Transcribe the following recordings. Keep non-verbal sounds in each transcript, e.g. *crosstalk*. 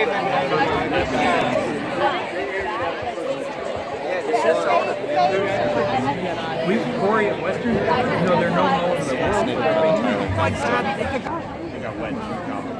We Corey at Western, know, they're all over the world. They got wet.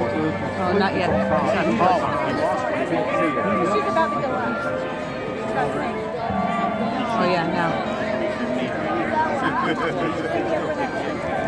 The lady on the. Oh, not yet. She's about to go up. Oh, yeah, now. *laughs*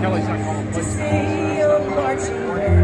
Kelly's not calling plays.